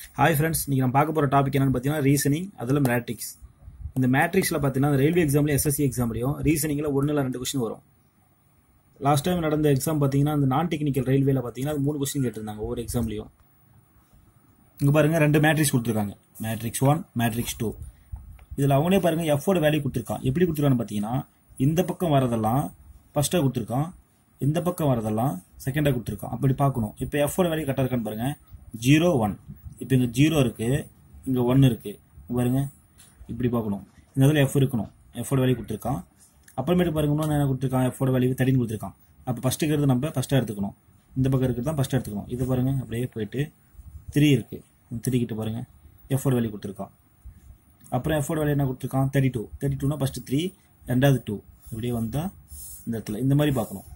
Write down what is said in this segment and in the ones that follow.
Hi friends இன்னைக்கு நம்ம பார்க்க போகிற டாபிக் என்னென்னு பார்த்தீங்கன்னா ரீசனிங் அதில் மேட்ரிக்ஸ் இந்த மேட்ரிக்ஸில் பார்த்தீங்கன்னா ரயில்வே எக்ஸாம்லையும் எஸ்எஸ்சி எக்ஸாம்லையும் ரீசனிங்கில் ஒன்று இல்லை ரெண்டு கொஸ்டின் வரும். லாஸ்ட் டைம் நடந்த எக்ஸாம் பார்த்தீங்கன்னா அந்த நான் டெக்னிக்கல் ரயில்வேல பார்த்தீங்கன்னா அது மூணு கொஸ்டின் கேட்டிருந்தாங்க ஒவ்வொரு எக்ஸாம்லையும் இங்கே பாருங்க ரெண்டு மேட்ரிக்ஸ் கொடுத்துருக்காங்க. மேட்ரிக்ஸ் ஒன் மேட்ரிக்ஸ் டூ இதில் அவங்களே பாருங்க எஃபோட வேல்யூ கொடுத்துருக்கான். எப்படி கொடுத்துருக்கான்னு பார்த்தீங்கன்னா இந்த பக்கம் வரதெல்லாம் ஃபர்ஸ்ட்டாக கொடுத்துருக்கான் இந்த பக்கம் வரதெல்லாம் செகண்டாக கொடுத்துருக்கான். அப்படி பார்க்கணும். இப்போ எஃபோட வேல்யூ கரெக்டாக இருக்கான்னு பாருங்கள் ஜீரோ ஒன் இப்போ இங்கே ஜீரோ இருக்குது இங்கே ஒன்று இருக்குது பாருங்கள் பாருங்க இப்படி பார்க்கணும். இந்த இதில் எஃப் இருக்கணும். எஃபோட வேல்யூ கொடுத்துருக்கான். அப்புறமேட்டு பாருங்க நான் என்ன கொடுத்துருக்கான்? எஃபோட வேல்யூ தேர்ட்டின் கொடுத்துருக்கான். அப்போ ஃபஸ்ட்டு இருக்கிறது நம்ம ஃபஸ்ட்டாக எடுத்துக்கணும். இந்த பக்கம் இருக்கிறது தான் ஃபஸ்ட்டாக எடுத்துக்கணும். இது பாருங்கள் அப்படியே போயிட்டு த்ரீ இருக்குது த்ரீ கிட்ட பாருங்கள் எஃபோட வேல்யூ கொடுத்துருக்கான். அப்புறம் எஃபோட வேல்யூ என்ன கொடுத்துருக்கான்? தேர்ட்டி டூ தேர்ட்டி டூனா ஃபஸ்ட்டு த்ரீ ரெண்டாவது டூ இப்படியே வந்தால் இந்த இடத்துல இந்த மாதிரி பார்க்கணும்.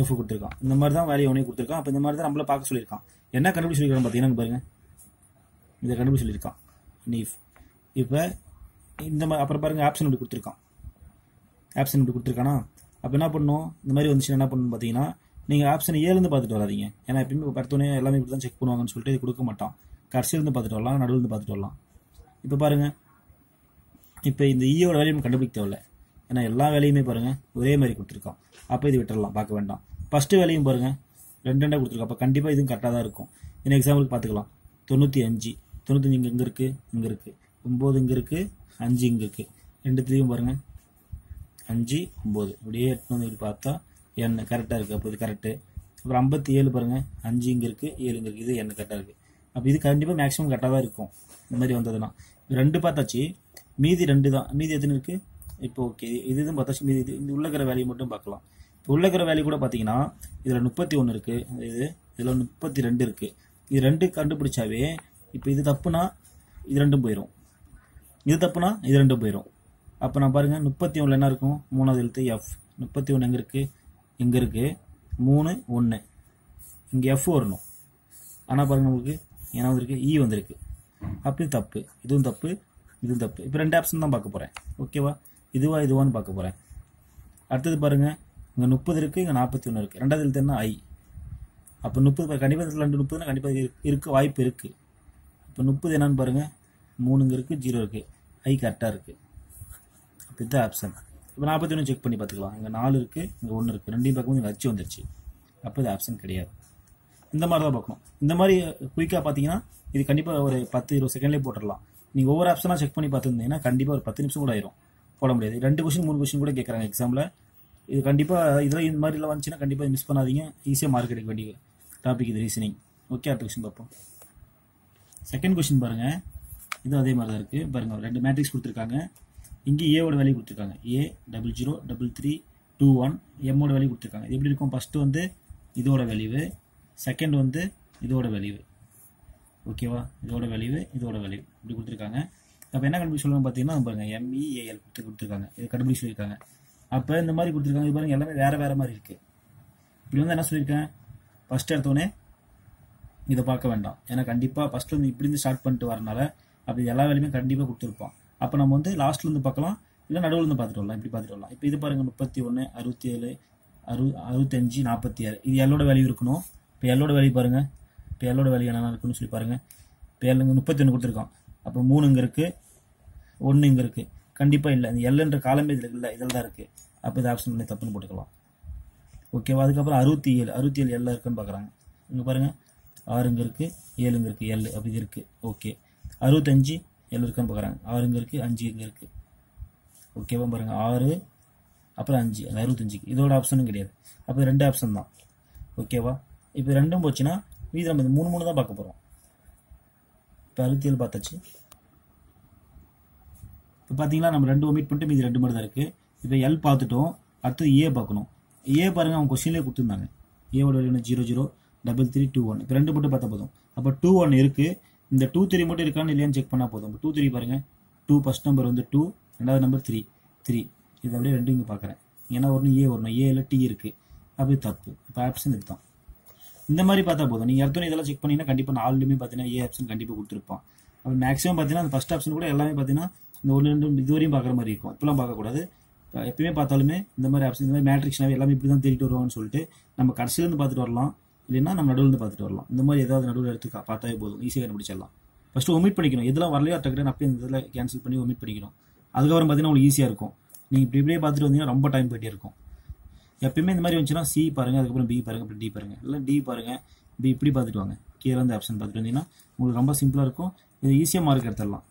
எஃப் கொடுத்துருக்கான். இந்த மாதிரி தான் வேல்யூ ஒன்றே கொடுத்துருக்கான். அப்போ இந்த மாதிரி தான் நம்மள பார்க்க சொல்லியிருக்கான். என்ன கண்டுபிடிச்சு பார்த்தீங்கன்னா பாருங்க. இதை கண்டுபிடிச்சு சொல்லியிருக்கான். நீஃப் இப்போ இந்த மாதிரி அப்புறம் பாருங்க ஆப்ஷன் இப்படி கொடுத்துருக்கான். ஆப்ஷன் இப்படி கொடுத்துருக்கானா? அப்போ என்ன பண்ணணும்? இந்த மாதிரி வந்துச்சுன்னா என்ன பண்ணணும் பார்த்தீங்கன்னா நீங்கள் ஆப்ஷன் ஏலேருந்து பார்த்துட்டு வராதீங்க. ஏன்னா எப்பயுமே படுத்தோடனே எல்லாமே இப்படி தான் செக் பண்ணுவாங்கன்னு சொல்லிட்டு இது கொடுக்க மாட்டான். கடைசியிலேருந்து பார்த்துட்டு வரலாம் நடுவிலேருந்து பார்த்துட்டு வரலாம். இப்போ பாருங்கள் இப்போ இந்த e ஈயோட வேலையும் கண்டுபிடிக்க தேவையில்ல. ஏன்னா எல்லா வேலையுமே பாருங்கள் ஒரே மாதிரி கொடுத்துருக்கான். அப்போ இது விட்டுடலாம் பார்க்க வேண்டாம். ஃபஸ்ட்டு வேலையும் பாருங்கள் ரெண்டு ரெண்டாக கொடுத்துருக்கோம். அப்போ கண்டிப்பாக இதுவும் கரெக்டாக தான் இருக்கும். இன்னும் எக்ஸாம்பிளுக்கு பார்த்துக்கலாம். தொண்ணூற்றி அஞ்சு. தொண்ணூத்தஞ்சு இங்கே இங்கே இருக்குது இங்கே இருக்குது ஒம்பது இங்கே இருக்குது அஞ்சு இங்கே இருக்குது ரெண்டுத்துலேயும் பாருங்கள் அஞ்சு ஒம்பது அப்படியே எட்டு வந்து பார்த்தா எண் கரெக்டாக இருக்குது அப்போ இது கரெக்டு அப்புறம் ஐம்பத்தி ஏழு பாருங்கள் அஞ்சு இங்கே இருக்குது ஏழு இங்கே இருக்குது இது எண்ணெய் கரெக்டாக இருக்குது அப்போ இது கண்டிப்பாக மேக்ஸிமம் கரெக்டாக தான் இருக்கும். இந்த மாதிரி வந்ததுன்னா. ரெண்டு பார்த்தாச்சு. மீதி ரெண்டு தான். மீதி எத்தனை இருக்குது இப்போ ஓகே இது இதுவும் பார்த்தாச்சு. மீதி இது இந்த உள்ளக்கிற வேலையை மட்டும் பார்க்கலாம். இப்போ உள்ளக்கிற வேலையை கூட பார்த்தீங்கன்னா இதில் முப்பத்தி ஒன்று இருக்குது இது இதில் முப்பத்தி ரெண்டு இருக்குது இது ரெண்டு கண்டுபிடிச்சாவே இப்போ இது தப்புனா இது ரெண்டும் போயிடும் இது தப்புனா இது ரெண்டும் போயிடும் அப்போ நான் பாருங்கள் முப்பத்தி ஒன்றில் என்ன இருக்கும்? மூணாவது எழுத்து எஃப் முப்பத்தி ஒன்று எங்கே இருக்குது இங்கே இருக்குது மூணு ஒன்று இங்கே எஃப் வரணும். ஆனால் பாருங்கள் உங்களுக்கு என்ன e வந்திருக்கு இ வந்திருக்கு. அப்போ இது தப்பு. இதுவும் தப்பு இதுவும் தப்பு. இப்போ ரெண்டு ஆப்ஷன் தான் பார்க்க போகிறேன் ஓகேவா இதுவா இதுவான்னு பார்க்க போகிறேன் அடுத்தது பாருங்கள் இங்கே முப்பது இருக்குது இங்கே நாற்பத்தி ஒன்று இருக்குது ரெண்டாவது எழுத்துன்னா ஐ அப்போ முப்பது கண்டிப்பாக ரெண்டு முப்பதுனா கண்டிப்பாக இருக்க வாய்ப்பு இருக்குது இப்போ முப்பது என்னன்னு பாருங்கள் மூணுங்க இருக்குது ஜீரோ இருக்குது ஐ கரெக்டாக இருக்குது அப்போ இதுதான் ஆப்ஷன் இப்போ நாற்பத்தி ஒன்று செக் பண்ணி பார்த்துக்கலாம். இங்கே நாலு இருக்குது இங்கே ஒன்று இருக்குது ரெண்டையும் பார்க்கும்போது இங்கே அச்சு வந்துருச்சு. அப்போ இது ஆப்ஷன் கிடையாது. இந்த மாதிரி தான் பார்க்கணும். இந்த மாதிரி குயிக்காக பார்த்தீங்கன்னா இது கண்டிப்பாக ஒரு பத்து இருபது செகண்ட்லேயே போட்டுடலாம் நீங்கள் ஒவ்வொரு ஆப்ஷனாக செக் பண்ணி பார்த்துருந்தீங்கன்னா கண்டிப்பாக ஒரு பத்து நிமிஷம் கூட ஆயிரும். போட முடியாது. ரெண்டு கொஷின் மூணு கொஷின் கூட கேட்குறாங்க எக்ஸாமில் இது கண்டிப்பாக இதெல்லாம் இந்த மாதிரிலாம் வந்துச்சுன்னா கண்டிப்பாக மிஸ் பண்ணாதீங்க. ஈஸியாக மார்க் எடுக்க வேண்டிய டாபிக் இது ரீசனிங் ஓகே அடுத்த கொஷின் பார்ப்போம். செகண்ட் கொஷின் பாருங்கள் இதுவும் அதே மாதிரி தான் இருக்குது பாருங்கள் ரெண்டு மேட்ரிக்ஸ் கொடுத்துருக்காங்க. இங்கே ஏவோட வேல்யூ கொடுத்துருக்காங்க. A double zero double three two one எம்மோட value கொடுத்துருக்காங்க. எப்படி இருக்கும்? ஃபஸ்ட்டு வந்து இதோட வேல்யூவு செகண்ட் வந்து இதோட வேல்யூவு ஓகேவா இதோட வேல்யூவு இதோட வேல்யூ இப்படி கொடுத்துருக்காங்க. அப்போ என்ன கண்டுபிடிச்சு சொல்லுவாங்க பார்த்தீங்கன்னா பாருங்கள் எம்இஏஎல் கொடுத்து கொடுத்துருக்காங்க. இது கண்டுபிடிச்சு சொல்லியிருக்காங்க. அப்போ இந்த மாதிரி கொடுத்துருக்காங்க. இது பாருங்க எல்லாமே வேறு வேறு மாதிரி இருக்குது இப்படி வந்து என்ன சொல்லியிருக்கேன்? ஃபஸ்ட் எடுத்தோடனே இதை பார்க்க வேண்டாம். ஏன்னா கண்டிப்பாக ஃபஸ்ட்டு வந்து இப்படி இருந்து ஸ்டார்ட் பண்ணிட்டு வரனால அப்படி எல்லா வேலையுமே கண்டிப்பாக கொடுத்துருப்போம். அப்போ நம்ம வந்து லாஸ்ட்லேருந்து பார்க்கலாம். இல்லை நடுவில் இருந்து பார்த்துட்டு வரலாம். இப்படி பார்த்துட்டு வரலாம். இப்போ இது பாருங்க முப்பத்தி ஒன்று அறுபத்தி ஏழு அறு அறுபத்தஞ்சு நாற்பத்தி ஆறு இது எல்லோட வேல்யூ இருக்கணும். இப்போ எல்லோட வேல்யூ பாருங்க. இப்போ எல்லோட வேல்யூ என்னென்ன இருக்குன்னு சொல்லி பாருங்க. இப்போ எல்லாம் முப்பத்தி ஒன்று கொடுத்துருக்கோம். அப்போ மூணு இங்கே இருக்குது ஒன்று இங்கே இருக்குது கண்டிப்பாக இல்லை. இந்த எல்லுன்ற காலமே இதில் இல்லை. இதில் தான் இருக்குது அப்போ இது ஆப்ஷன் பண்ணி தப்புன்னு போட்டுக்கலாம். ஓகேவா அதுக்கப்புறம் அறுபத்தி ஏழு. அறுபத்தி ஏழு எல்லாம் இருக்குன்னு பார்க்குறாங்க இங்கே பாருங்கள் ஆறு இங்கே இருக்குது ஏழுங்க இருக்குது எல் அப்படி இது இருக்குது ஓகே அறுபத்தஞ்சு ஏழு இருக்கான்னு பார்க்குறாங்க ஆறு இங்கே இருக்குது அஞ்சு இங்கே இருக்குது ஓகேவா பாருங்கள் ஆறு அப்புறம் அஞ்சு. அந்த அறுபத்தஞ்சுக்கு இதோட ஆப்ஷனும் கிடையாது. அப்போ ரெண்டு ஆப்ஷன் தான். ஓகேவா இப்போ ரெண்டும் போச்சுன்னா மீதி நம்ம மூணு மூணு தான் பார்க்க போகிறோம் இப்போ அறுபத்தி ஏழு பார்த்தாச்சு. இப்போ பார்த்தீங்கன்னா நம்ம ரெண்டு ஒமிட் பண்ணிட்டு மீதி ரெண்டு மட்டும் தான் இருக்குது இப்போ எல் பார்த்துட்டோம். அடுத்தது ஏ பார்க்கணும். ஏ பாருங்கள் அவங்க கொஸ்டின்லேயே கொடுத்துருந்தாங்க. ஏவோட value zero zero double three two one இப்போ ரெண்டு மட்டும் பார்த்தா போதும். அப்போ டூ ஒன் இருக்குது இந்த டூ த்ரீ மட்டும் இருக்கான்னு இல்லையான்னு செக் பண்ணால் போதும். டூ த்ரீ பாருங்கள் டூ ஃபஸ்ட் நம்பர் வந்து டூ ரெண்டாவது நம்பர் த்ரீ த்ரீ இது அப்படியே ரெண்டு இங்கே பார்க்குறேன். ஏன்னா வரணும். ஏ வரணும் ஏல டி இருக்குது அப்படி தப்பு. இப்போ ஆப்ஷன் இதுதான். இந்த மாதிரி பார்த்தா போதும். நீங்கள் எத்தனை இதெல்லாம் செக் பண்ணிங்கன்னா கண்டிப்பாக நாலுலேயுமே பார்த்தீங்கன்னா ஏ ஆப்ஷன் கண்டிப்பாக கொடுத்துருப்பான். அப்போ மேக்ஸிமம் பார்த்தீங்கன்னா அந்த ஃபஸ்ட் ஆப்ஷன் கூட எல்லாமே பார்த்தீங்கன்னா இந்த ஒன்று ரெண்டு இதுவரையும் பார்க்குற மாதிரி இருக்கும். இப்பெல்லாம் பார்க்கக்கூடாது. எப்பயுமே பார்த்தாலுமே இந்த மாதிரி ஆப்ஷன் இந்த மாதிரி மேட்ரிக்ஸ்னாவே எல்லாமே இப்படி தான் தேடிட்டு வருவாங்கன்னு சொல்லிட்டு நம்ம கடைசியிலேருந்து பார்த்துட்டு வரலாம். இல்லைன்னா நம்ம நடுவில் பார்த்துட்டு வரலாம். இந்த மாதிரி ஏதாவது நடுவில் எடுத்து பார்த்தாவே போதும். ஈஸியாக கண்டுபிடிச்சிடலாம். ஃபஸ்ட்டு ஒமிட் பண்ணிக்கணும். எதெல்லாம் வரலையோ டக்குனு அப்படியே இந்த இதில் கேன்சல் பண்ணி ஒமிட் பண்ணிக்கணும். அதுக்கப்புறம் பார்த்தீங்கன்னா உங்களுக்கு ஈஸியாக இருக்கும். நீங்கள் இப்படி இப்படியே பார்த்துட்டு வந்தீங்கன்னா ரொம்ப டைம் போயிட்டே இருக்கும். எப்பயுமே இந்த மாதிரி வந்துச்சுன்னா சி பாருங்கள் அதுக்கப்புறம் பி பாருங்க அப்புறம் டி பாருங்கள் இல்லை டி பாருங்கள் பி இப்படி பார்த்துட்டு வாங்க. கீழே வந்து ஆப்ஷன் பார்த்துட்டு வந்தீங்கன்னா உங்களுக்கு ரொம்ப சிம்பிளாக இருக்கும். இது ஈஸியாக மார்க் எடுத்துடலாம்.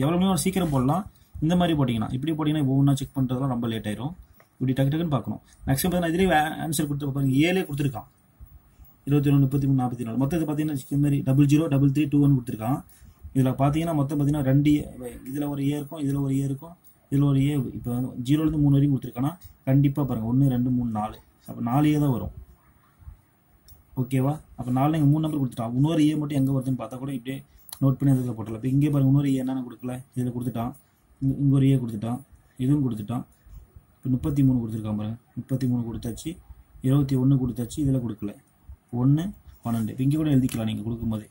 எவ்வளோ நேரம் சீக்கிரம் போடலாம்? இந்த மாதிரி போட்டிங்கன்னா இப்படி போட்டிங்கன்னா ஒவ்வொன்றா செக் பண்ணுறதுலாம் ரொம்ப லேட் ஆயிரும். இப்படி டக்கு டக்குன்னு பார்க்கணும். மேக்ஸிமம் பார்த்தீங்கன்னா இதுலேயே ஆன்சர் கொடுத்து பாருங்க. ஏழே கொடுத்துருக்கான். இருபத்தி ஒன்று முப்பத்தி மூணு நாற்பத்தி நாலு. மொத்தம் இது பார்த்தீங்கன்னா மாதிரி double zero double three two one கொடுத்துருக்கான். இதில் பார்த்தீங்கன்னா மொத்தம் பார்த்தீங்கன்னா ரெண்டு இதில் ஒரு ஏ இருக்கும் இதில் ஒரு ஏ இருக்கும் இதில் ஒரு ஏ இப்போ ஜீரோலேருந்து மூணு வரைக்கும் கொடுத்துருக்கானா? கண்டிப்பாக பாருங்கள் ஒன்று ரெண்டு மூணு நாலு. அப்போ நாலு ஏ தான் வரும். ஓகேவா அப்போ நாலு இங்கே மூணு நம்பர் கொடுத்துட்டான். இன்னொரு ஏ மட்டும் எங்கே வருதுன்னு பார்த்தா கூட இப்படியே நோட் பண்ணி அதில் போட்டலாம் இப்போ இங்கே பாருங்க இன்னொரு ஏ என்னென்ன கொடுக்கல? இதில் கொடுத்துட்டான். இங்கே ஒரு ஏ கொடுத்துட்டான். இதுவும் கொடுத்துட்டான். இப்போ முப்பத்தி மூணு கொடுத்துருக்கான் பாருங்கள் முப்பத்தி மூணு கொடுத்தாச்சு. இருபத்தி ஒன்று கொடுத்தாச்சு. இதில் கொடுக்கல. ஒன்று பன்னெண்டு. இப்போ இங்கே கூட எழுதிக்கலாம் நீங்கள் கொடுக்கும்போது.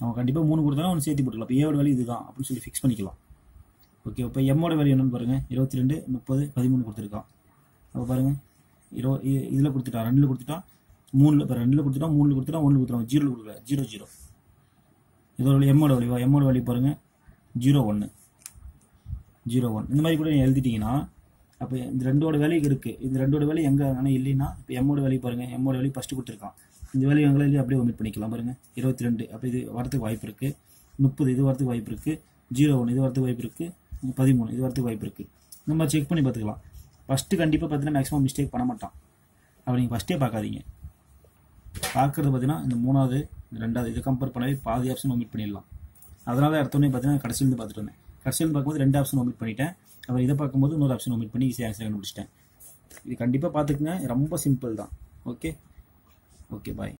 அவன் கண்டிப்பாக மூணு கொடுத்தாலும் அவன் சேர்த்து போட்டுக்கலாம். இப்போ ஏவோட வேல்யூ இதுதான் அப்படின்னு சொல்லி ஃபிக்ஸ் பண்ணிக்கலாம். ஓகே இப்போ எம்மோட வேல்யூ என்னன்னு பாருங்கள் இருபத்தி ரெண்டு முப்பது பதிமூணு கொடுத்துருக்கான். அப்போ பாருங்கள் இரோ இதில் கொடுத்துட்டான். ரெண்டில் கொடுத்துட்டான். மூணில் இப்போ ரெண்டில் கொடுத்துட்டான் மூணில் கொடுத்துட்டான் ஒன்று கொடுத்துட்டான். ஜீரோவில் கொடுக்கல. Zero zero. இதோட எம்மோட வழிவா எம்மோட வழி பாருங்கள் ஜீரோ ஒன்று ஜீரோ ஒன். இந்த மாதிரி கூட நீங்கள் எழுதிட்டீங்கன்னா அப்போ இந்த ரெண்டோட வேலையும் இருக்குது இந்த ரெண்டோட வேலையும் எங்கே ஆனால் இல்லைன்னா இப்போ எம்மோட வேலையை பாருங்கள் எம்மோட வேலையை ஃபஸ்ட்டு கொடுத்துருக்கான். இந்த வேலையை எங்களை இல்லையா அப்படியே ஒமிட் பண்ணிக்கலாம் பாருங்கள் இருபத்தி ரெண்டு அப்போ இது வரத்துக்கு வாய்ப்பு இருக்குது முப்பது இது வரத்துக்கு வாய்ப்பு இருக்குது ஜீரோ ஒன்று இது வரத்துக்கு வாய்ப்பு இருக்குது பதிமூணு இது வரத்துக்கு வாய்ப்பு இருக்குது இந்த மாதிரி செக் பண்ணி பார்த்துக்கலாம். ஃபஸ்ட்டு கண்டிப்பாக பார்த்தீங்கன்னா மேக்ஸிமம் மிஸ்டேக் பண்ண மாட்டான். அப்போ நீங்கள் ஃபஸ்ட்டே பார்க்காதீங்க. பார்க்குறது பார்த்தீங்கன்னா இந்த மூணாவது ரெண்டாவது இதை கம்பேர் பண்ணவே பாதி ஆப்ஷன் ஒமிட் பண்ணிடலாம். அதனால தான் பார்த்தீங்கன்னா கடைசியிலேருந்து பார்த்துட்டு வந்தேன். கடைசியிலேருந்து பார்க்கும்போது ரெண்டு ஆப்ஷன் ஒமிட் பண்ணிட்டேன். அப்புறம் இதை பார்க்கும்போது இன்னொரு ஆப்ஷன் ஒமிட் பண்ணி ஈஸியாக ஆன்சர் கண்டுபிடிச்சிட்டேன். இது கண்டிப்பாக பார்த்துக்குங்க ரொம்ப சிம்பிள் தான். Okay okay bye